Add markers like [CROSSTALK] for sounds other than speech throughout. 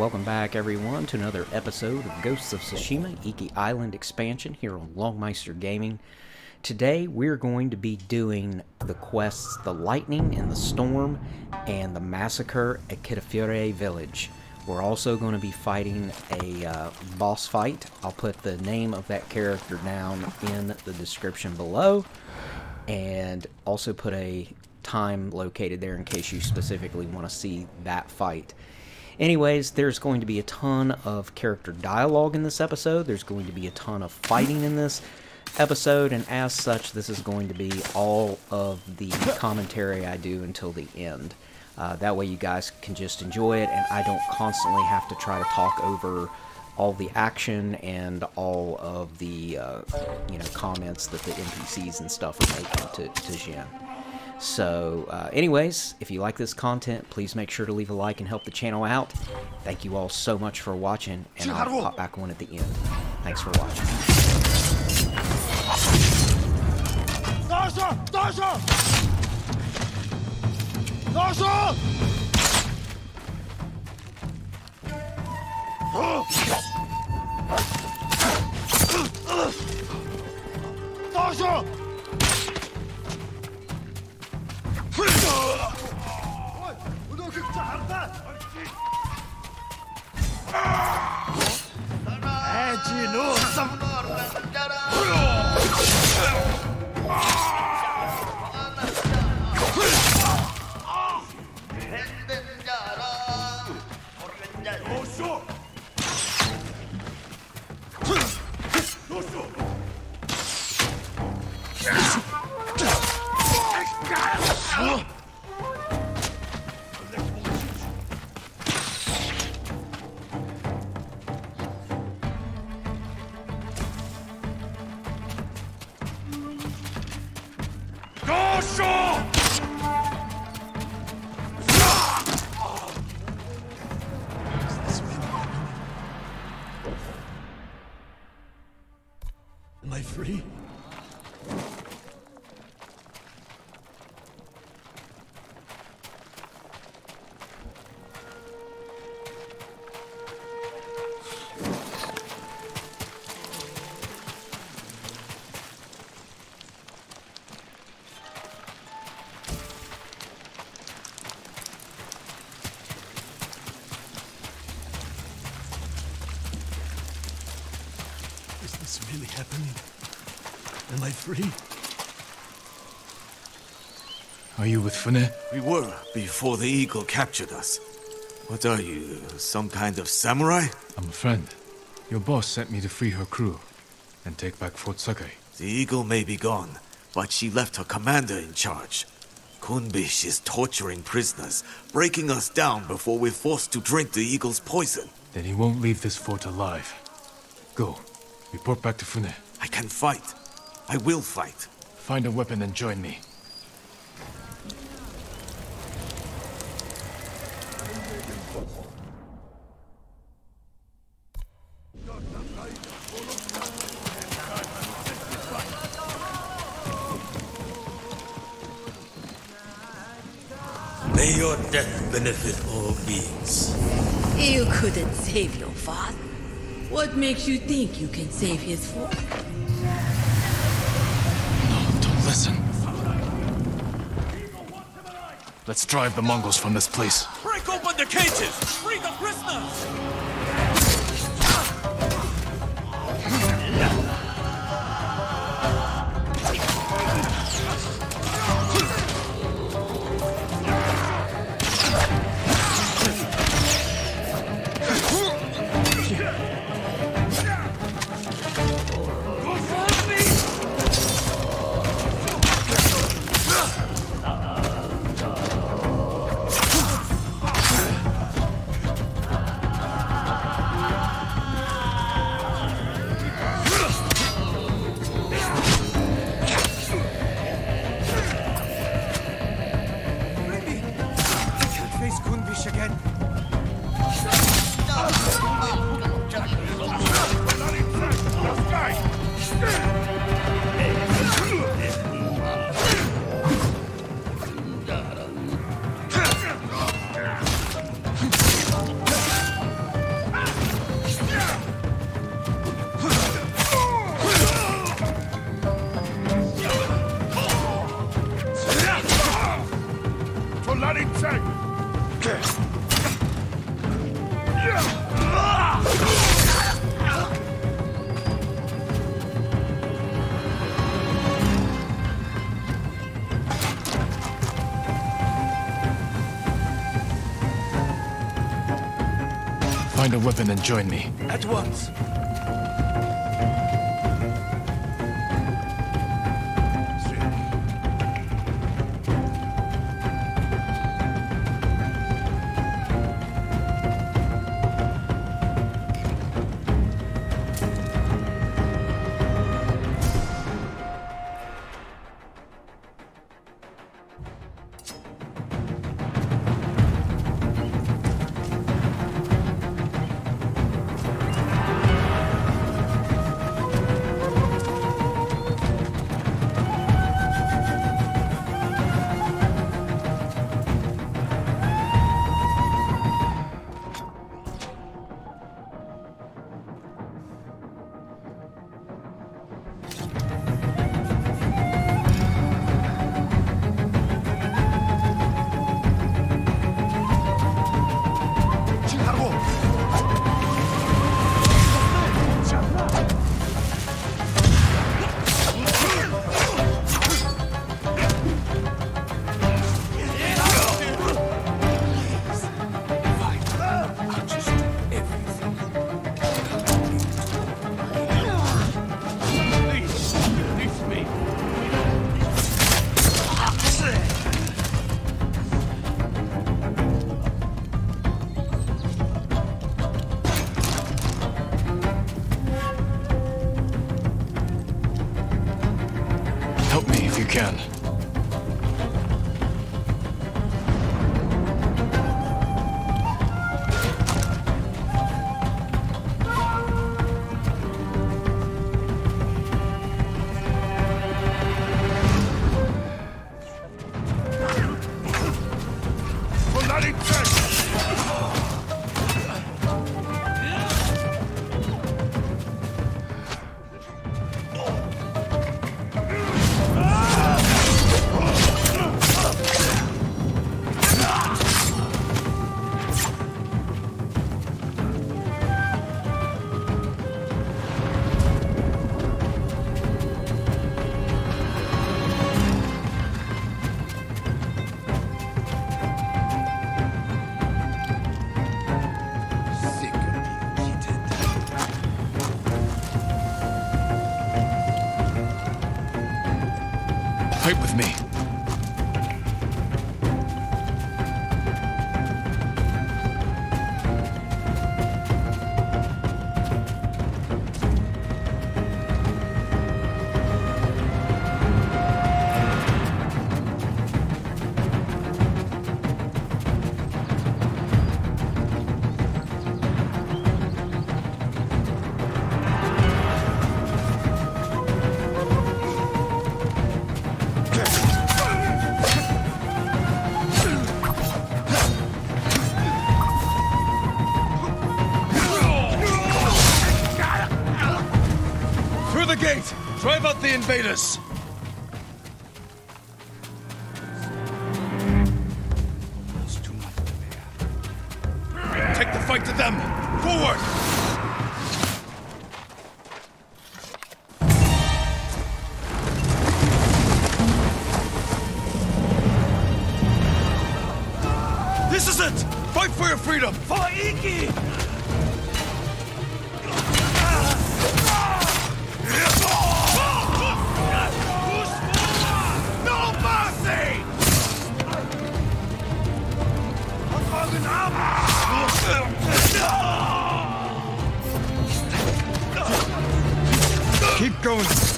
welcome back everyone to another episode of Ghosts of Tsushima Iki Island expansion here on Longmeister Gaming. Today we're going to be doing the quests The Lightning and the Storm and the Massacre at Kidafure Village. We're also going to be fighting a uh, boss fight. I'll put the name of that character down in the description below and also put a time located there in case you specifically want to see that fight. Anyways, there's going to be a ton of character dialogue in this episode. There's going to be a ton of fighting in this episode, and as such, this is going to be all of the commentary I do until the end. Uh, that way, you guys can just enjoy it, and I don't constantly have to try to talk over all the action and all of the uh, you know comments that the NPCs and stuff are making to, to Jin. So, uh, anyways, if you like this content, please make sure to leave a like and help the channel out. Thank you all so much for watching, and I'll pop back one at the end. Thanks for watching. Dasha! Dasha! Dasha! Happening? Am I free? Are you with Fune? We were before the eagle captured us. What are you, some kind of samurai? I'm a friend. Your boss sent me to free her crew and take back Fort Sakai. The eagle may be gone, but she left her commander in charge. Khunbish is torturing prisoners, breaking us down before we're forced to drink the eagle's poison. Then he won't leave this fort alive. Go. Report back to Fune. I can fight. I will fight. Find a weapon and join me. May your death benefit all beings. You couldn't save your father. What makes you think you can save his fortune? No, don't listen. Let's drive the Mongols from this place. Break open the cages! Free the prisoners! Find a weapon and join me. At once. The invaders! Take the fight to them! Forward! This is it! Fight for your freedom! For Iki! Ah! Keep going.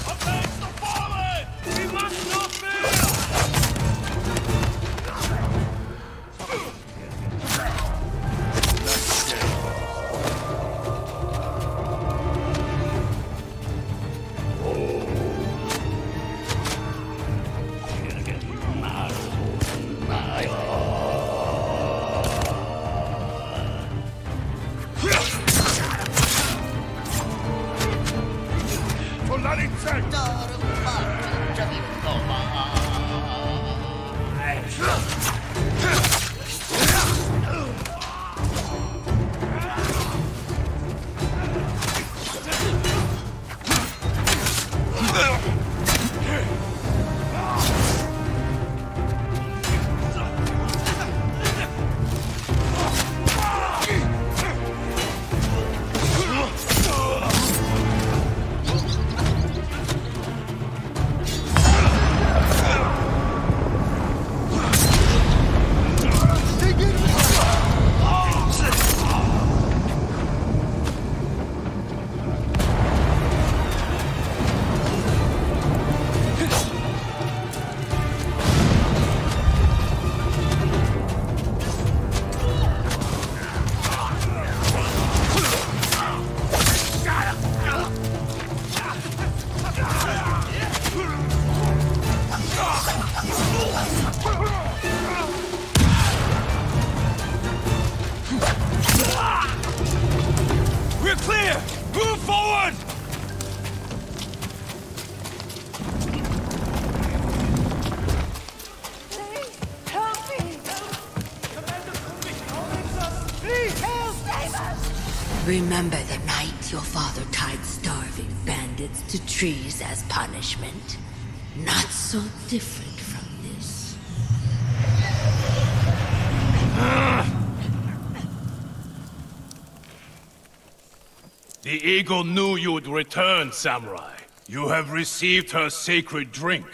Eagle knew you'd return, Samurai. You have received her sacred drink.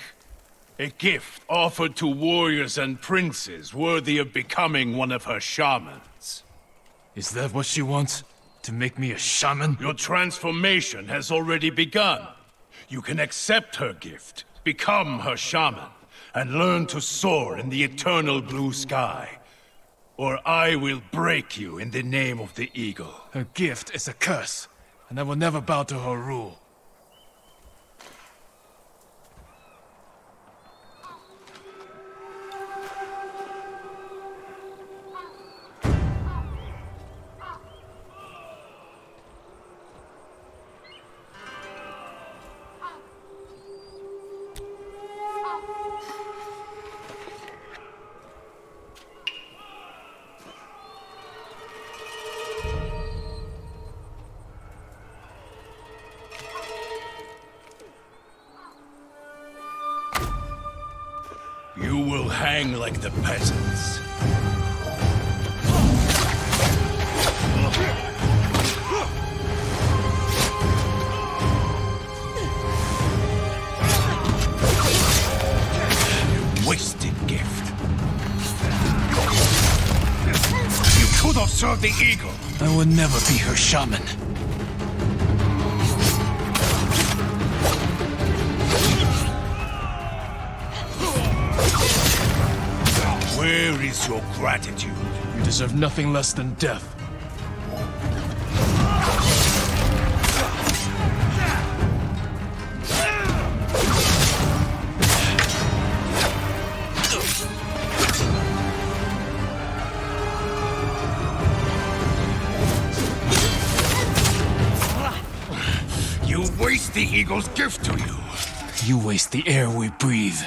A gift offered to warriors and princes worthy of becoming one of her shamans. Is that what she wants? To make me a shaman? Your transformation has already begun. You can accept her gift, become her shaman, and learn to soar in the eternal blue sky. Or I will break you in the name of the eagle. Her gift is a curse, and I will never bow to her rule. You could have served the eagle. I will never be her shaman. Where is your gratitude? You deserve nothing less than death. Eagle's gift to you. You waste the air we breathe.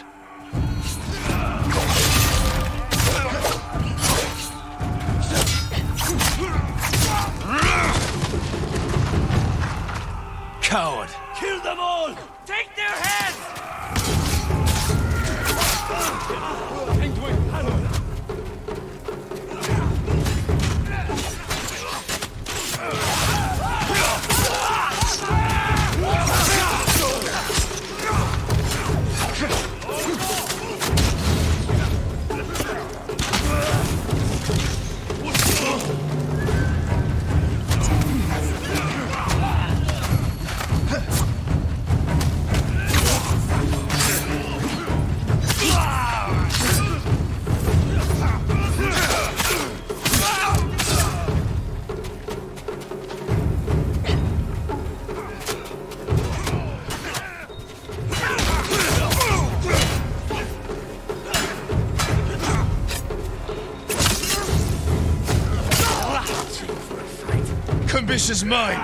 Is mine!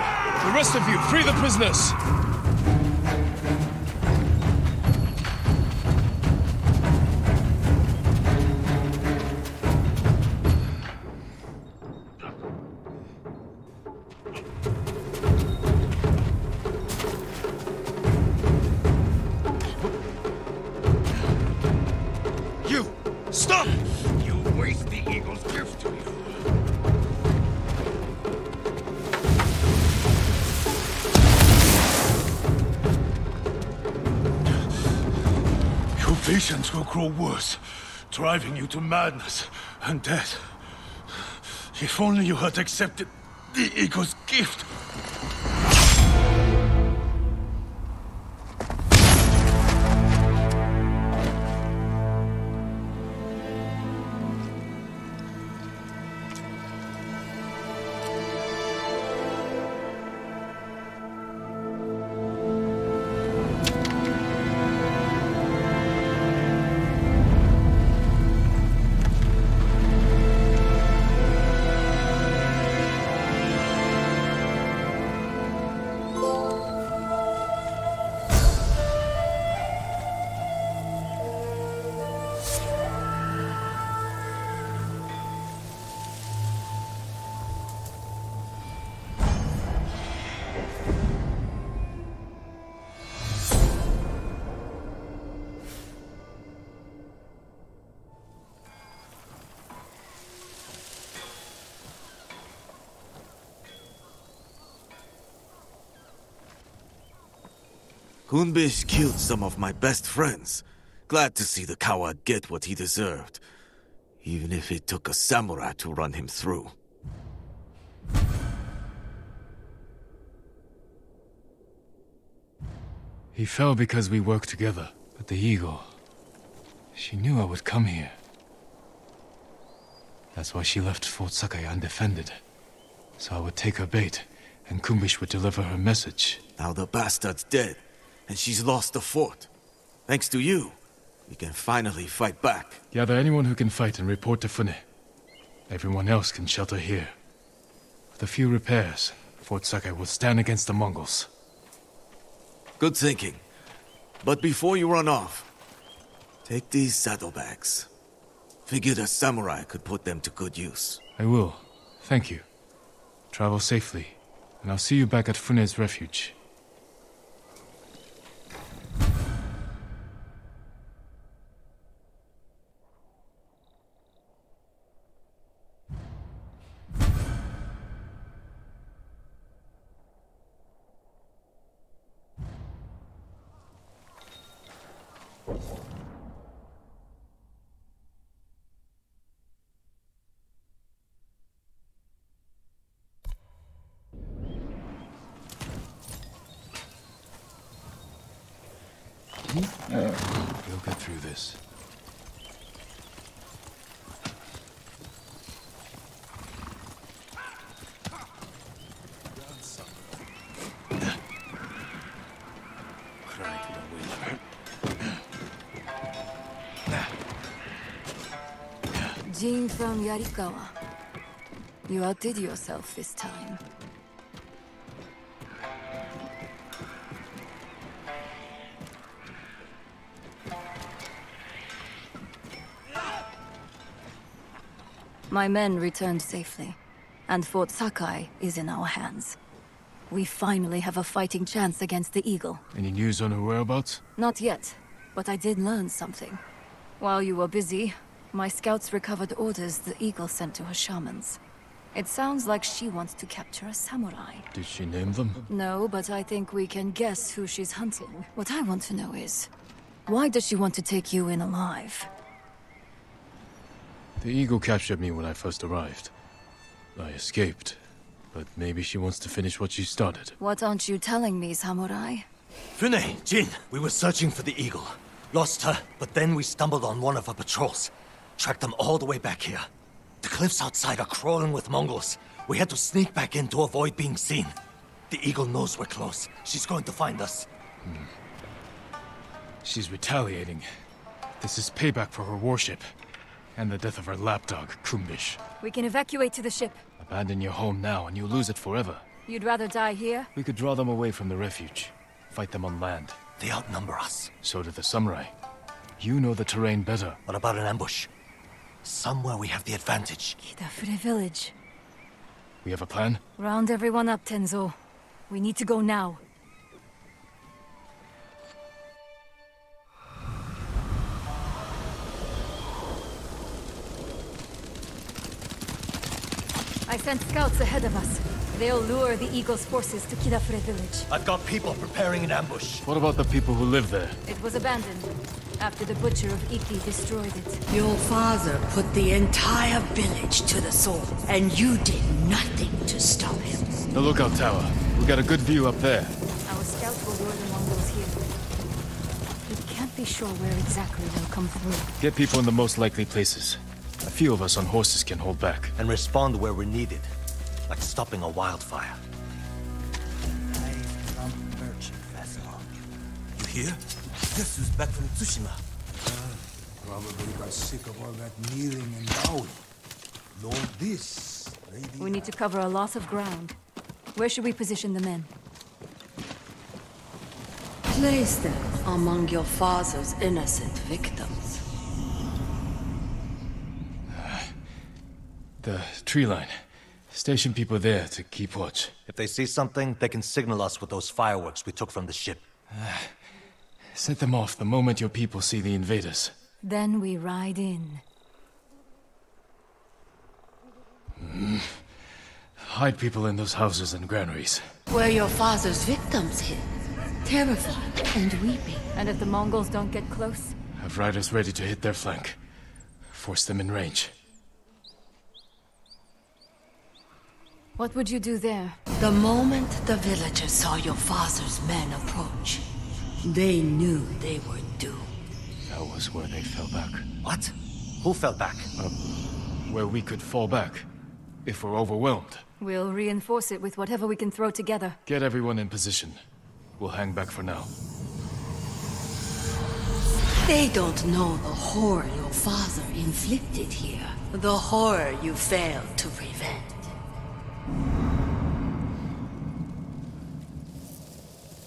The rest of you, free the prisoners! Grow worse, driving you to madness and death. If only you had accepted the eagle's gift. Khunbish killed some of my best friends. Glad to see the coward get what he deserved. Even if it took a samurai to run him through. He fell because we worked together. But the eagle... She knew I would come here. That's why she left Fort Sakai undefended. So I would take her bait, and Khunbish would deliver her message. Now the bastard's dead, and she's lost the fort. Thanks to you, we can finally fight back. Gather anyone who can fight and report to Fune. Everyone else can shelter here. With a few repairs, Fort Sakai will stand against the Mongols. Good thinking. But before you run off, take these saddlebags. Figured a samurai could put them to good use. I will. Thank you. Travel safely, and I'll see you back at Fune's refuge. We'll get through this. Jin from Yarikawa. You outdid yourself this time. My men returned safely, and Fort Sakai is in our hands. We finally have a fighting chance against the Eagle. Any news on her whereabouts? Not yet, but I did learn something. While you were busy, my scouts recovered orders the Eagle sent to her shamans. It sounds like she wants to capture a samurai. Did she name them? No, but I think we can guess who she's hunting. What I want to know is, why does she want to take you in alive? The Eagle captured me when I first arrived. I escaped, but maybe she wants to finish what she started. What aren't you telling me, samurai? Fune, Jin, we were searching for the Eagle. Lost her, but then we stumbled on one of her patrols. Tracked them all the way back here. The cliffs outside are crawling with Mongols. We had to sneak back in to avoid being seen. The Eagle knows we're close. She's going to find us. Hmm. She's retaliating. This is payback for her warship. And the death of her lapdog, Khunbish. We can evacuate to the ship. Abandon your home now and you'll lose it forever. You'd rather die here? We could draw them away from the refuge. Fight them on land. They outnumber us. So do the samurai. You know the terrain better. What about an ambush? Somewhere we have the advantage. Kidafure village. We have a plan? Round everyone up, Tenzo. We need to go now. Sent scouts ahead of us. They'll lure the Eagle's forces to Kidafure village. I've got people preparing an ambush. What about the people who live there? It was abandoned after the Butcher of Iki destroyed it. Your father put the entire village to the sword, and you did nothing to stop him. The lookout tower. We got a good view up there. Our scouts will lure the Mongols here. We can't be sure where exactly they'll come through. Get people in the most likely places. A few of us on horses can hold back. And respond where we're needed. Like stopping a wildfire. Nice plump merchant vessel. You hear? Guess who's back from Tsushima? Probably got sick of all that kneeling and bowing. Know this, lady. We need to cover a lot of ground. Where should we position the men? Place them among your father's innocent victims. The tree line. Station people there to keep watch. If they see something, they can signal us with those fireworks we took from the ship. [SIGHS] Set them off the moment your people see the invaders. Then we ride in. [SIGHS] Hide people in those houses and granaries. Where your father's victims hid. terrified and weeping. And if the Mongols don't get close? Have riders ready to hit their flank. Force them in range. What would you do there? The moment the villagers saw your father's men approach, they knew they were doomed. That was where they fell back. What? Who fell back? Um, where we could fall back. If we're overwhelmed. We'll reinforce it with whatever we can throw together. Get everyone in position. We'll hang back for now. They don't know the horror your father inflicted here. The horror you failed to prevent.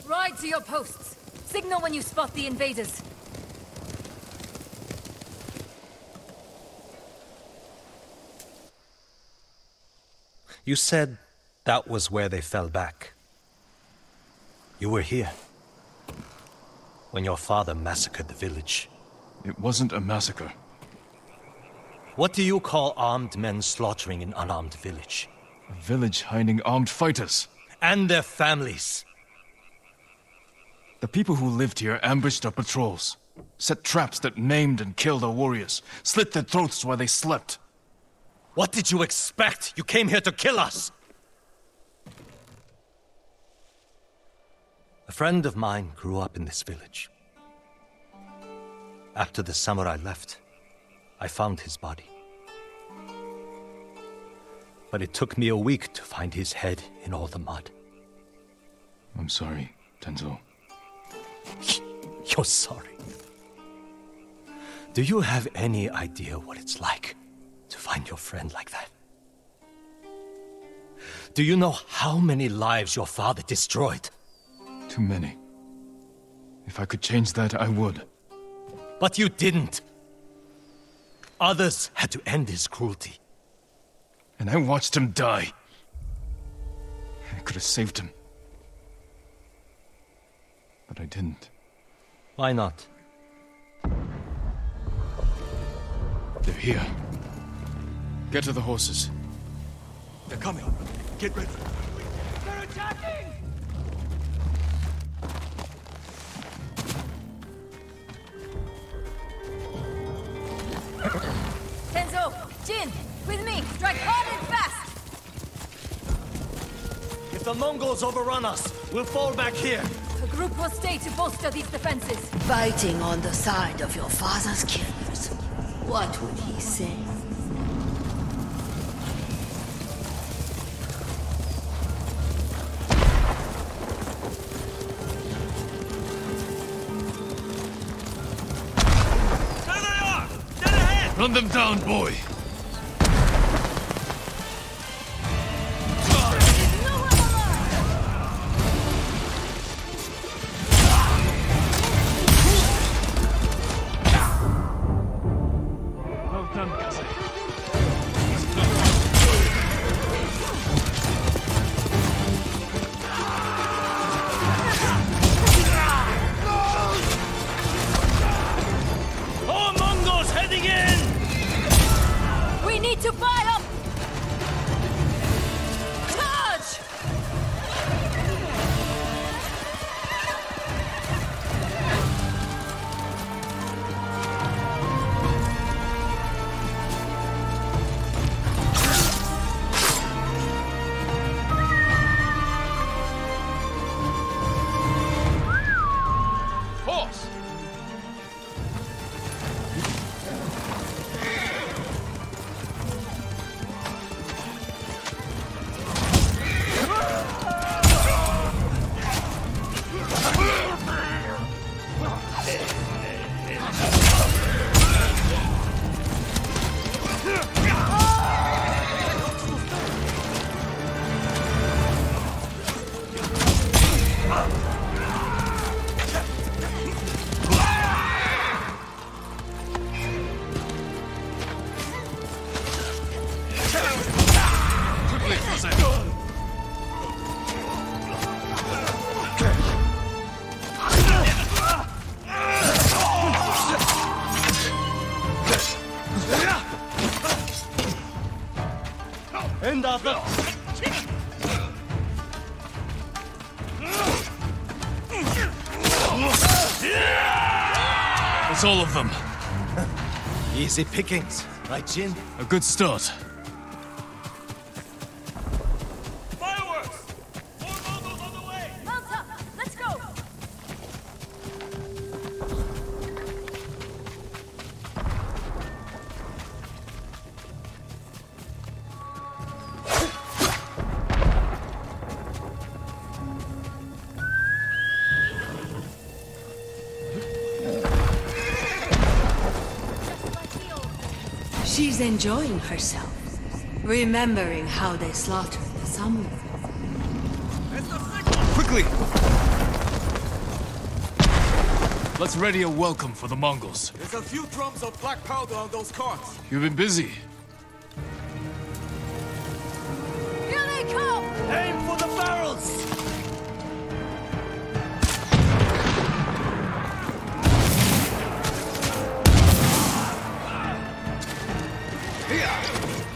Ride to your posts. Signal when you spot the invaders. You said that was where they fell back. You were here. When your father massacred the village. It wasn't a massacre. What do you call armed men slaughtering an unarmed village? A village hiding armed fighters. And their families. The people who lived here ambushed our patrols. Set traps that maimed and killed our warriors. Slit their throats while they slept. What did you expect? You came here to kill us! A friend of mine grew up in this village. After the samurai left, I found his body. But it took me a week to find his head in all the mud. I'm sorry, Tenzo. You're sorry. Do you have any idea what it's like to find your friend like that? Do you know how many lives your father destroyed? Too many. If I could change that, I would. But you didn't. Others had to end his cruelty. And I watched him die. I could have saved him. But I didn't. Why not? They're here. Get to the horses. They're coming. Get ready. They're attacking! Tenzo, Jin, with me. Strike hard and fast. If the Mongols overrun us, we'll fall back here. A group will stay to bolster these defenses. Fighting on the side of your father's killers. What would he say? Run them down, boy! Easy pickings, right, Jin? A good start. Enjoying herself, remembering how they slaughtered the Samu. Quickly! Let's ready a welcome for the Mongols. There's a few drums of black powder on those carts. You've been busy. I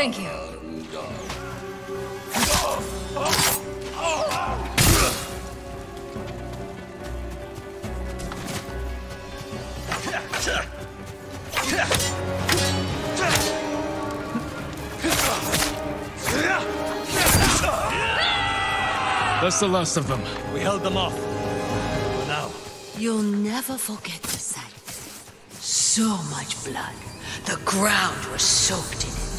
Thank you. That's the last of them. We held them off. For now. You'll never forget the sight. So much blood. The ground was soaked in it.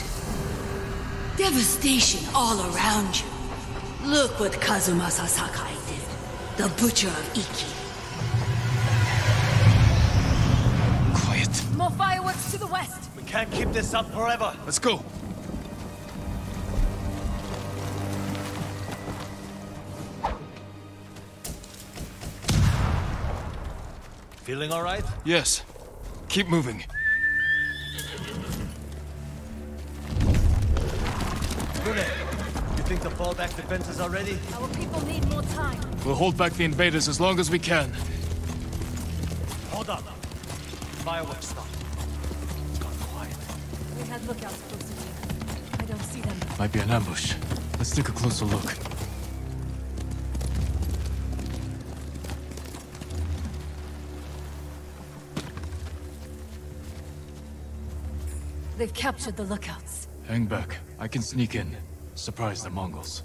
Devastation all around you. Look what Kazumasa Sakai did. The butcher of Iki. Quiet. More fireworks to the west! We can't keep this up forever. Let's go. Feeling alright? Yes. Keep moving. You think the fallback defenses are ready? Our people need more time. We'll hold back the invaders as long as we can. Hold up. Fireworks stopped. It's gone quiet. We had lookouts close to here. I don't see them. Might be an ambush. Let's take a closer look. They've captured the lookouts. Hang back. I can sneak in. Surprise the Mongols.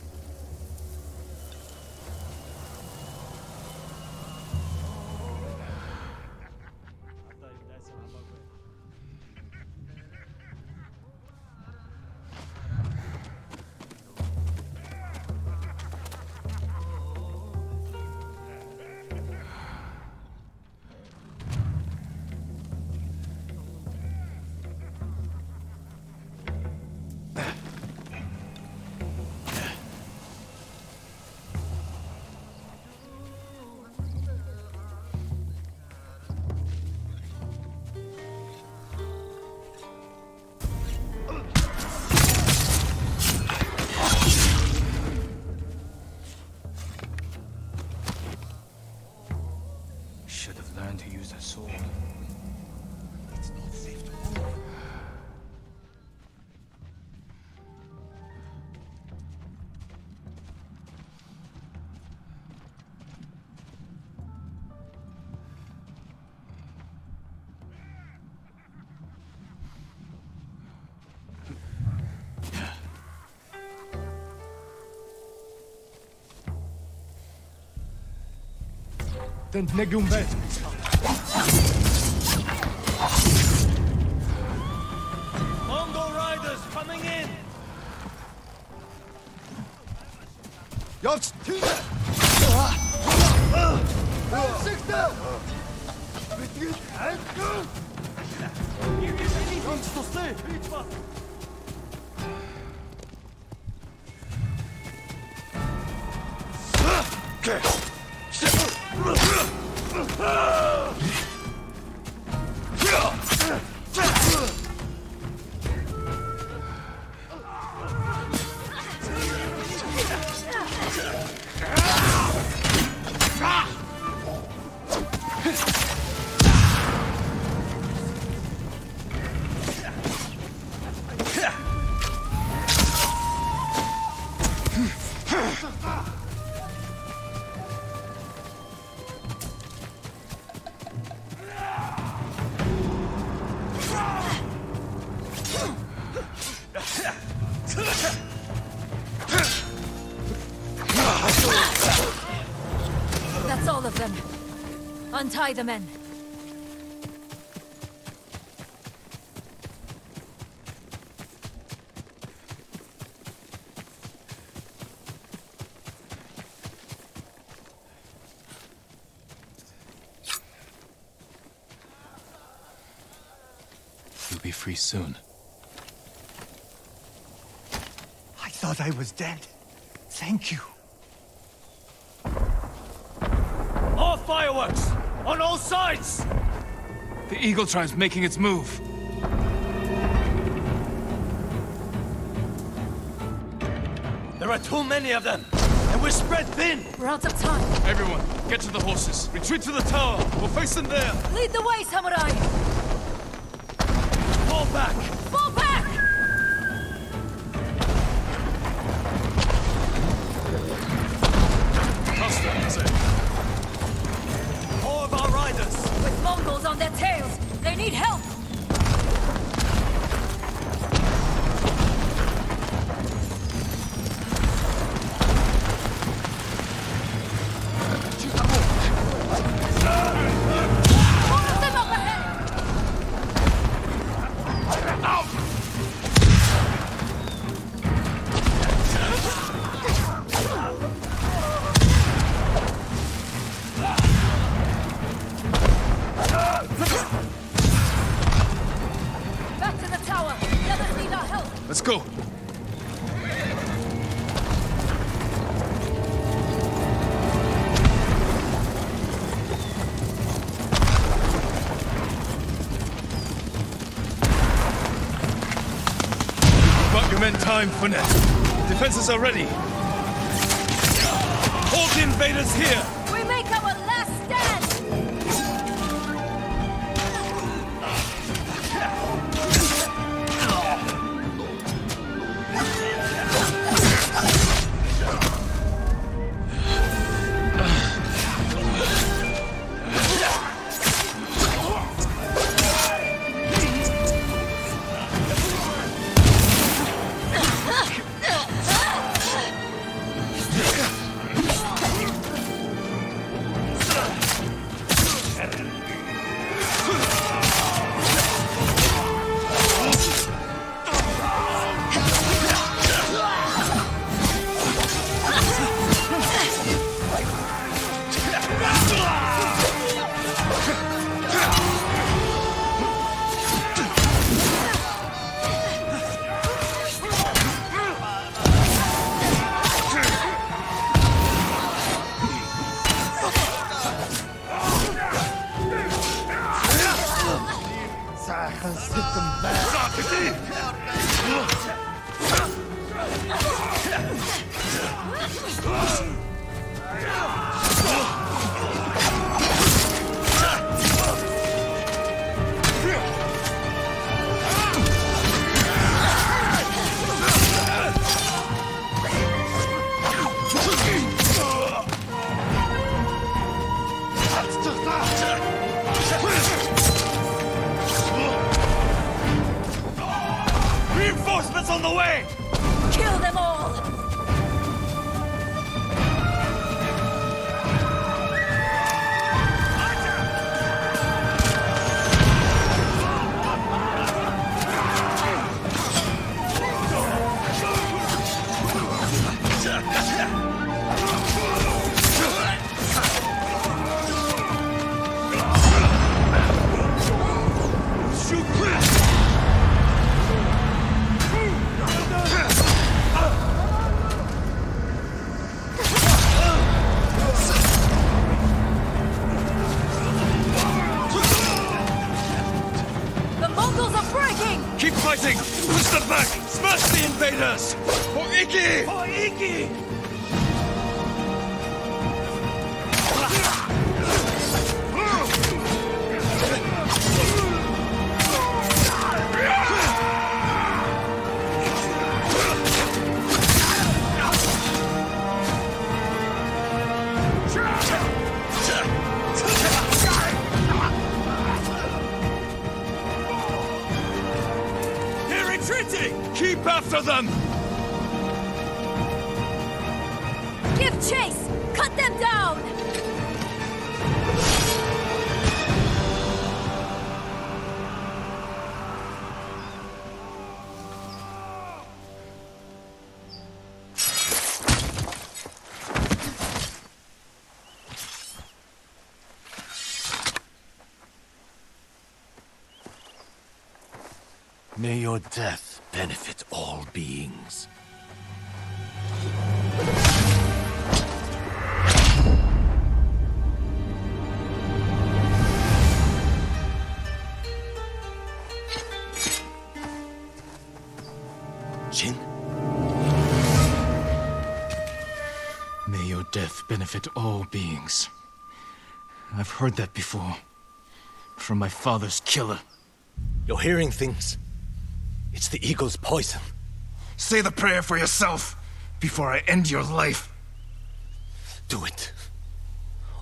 Patent Negumbe. Mongol riders coming in! Yavç! Siktir! Bitti! Yavç dostay! Untie the men. You'll be free soon. I thought I was dead. Thank you. More fireworks! On all sides! The Eagle Tribe's making its move. There are too many of them! And we're spread thin! We're out of time. Everyone, get to the horses. Retreat to the tower. We'll face them there. Lead the way, samurai! Fall back! Time, Fournette. Defenses are ready. Hold the invaders here. May your death benefit all beings. Jin? May your death benefit all beings. I've heard that before. From my father's killer. You're hearing things. It's the eagle's poison. Say the prayer for yourself before I end your life. Do it.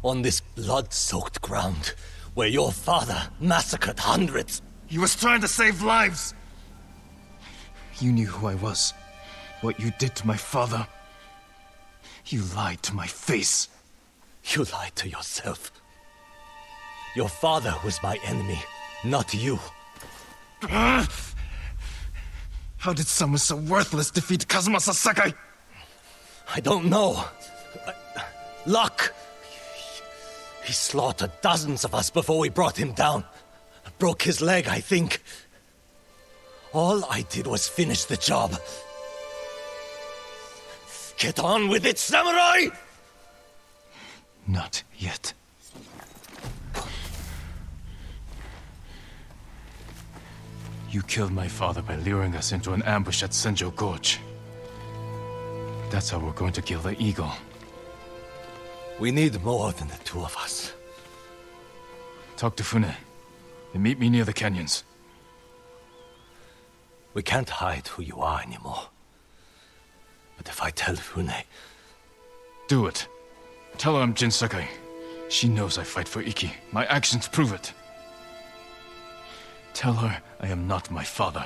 On this blood-soaked ground where your father massacred hundreds. He was trying to save lives. You knew who I was. What you did to my father. You lied to my face. You lied to yourself. Your father was my enemy, not you. Ah! How did someone so worthless defeat Kazumasa Sakai? I don't know. Luck! He slaughtered dozens of us before we brought him down. Broke his leg, I think. All I did was finish the job. Get on with it, samurai! Not yet. You killed my father by luring us into an ambush at Senjo Gorge. That's how we're going to kill the eagle. We need more than the two of us. Talk to Fune. And meet me near the canyons. We can't hide who you are anymore. But if I tell Fune, Do it. Tell her I'm Jin Sakai. She knows I fight for Iki. My actions prove it. Tell her I am not my father.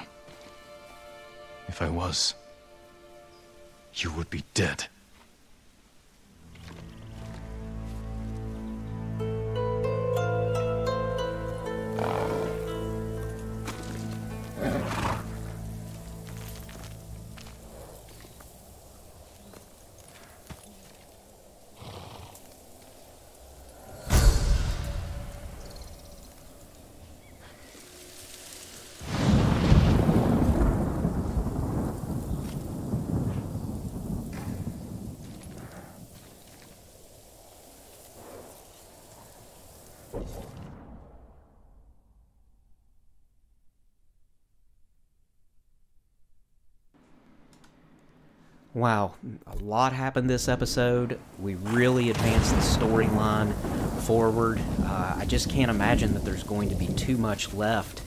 If I was, you would be dead. Wow, a lot happened this episode. We really advanced the storyline forward. Uh, I just can't imagine that there's going to be too much left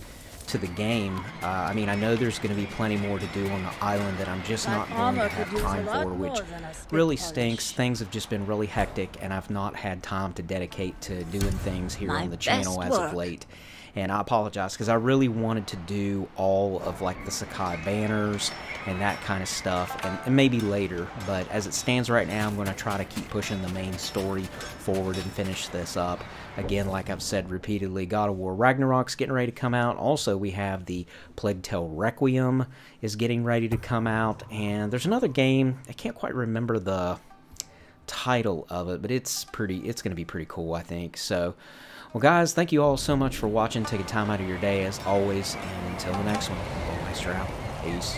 to the game. Uh, I mean, I know there's going to be plenty more to do on the island that I'm just not going to have time for, which really stinks. Things have just been really hectic, and I've not had time to dedicate to doing things here on the channel as of late. And I apologize because I really wanted to do all of like the Sakai banners and that kind of stuff, and, and maybe later. But as it stands right now, I'm going to try to keep pushing the main story forward and finish this up. Again, like I've said repeatedly, God of War Ragnarok's getting ready to come out. Also, we have the Plague Tale Requiem is getting ready to come out, and there's another game. I can't quite remember the title of it, but it's pretty. It's going to be pretty cool, I think. So, well, guys, thank you all so much for watching. Taking time out of your day, as always, and until the next one, Meister out. Peace.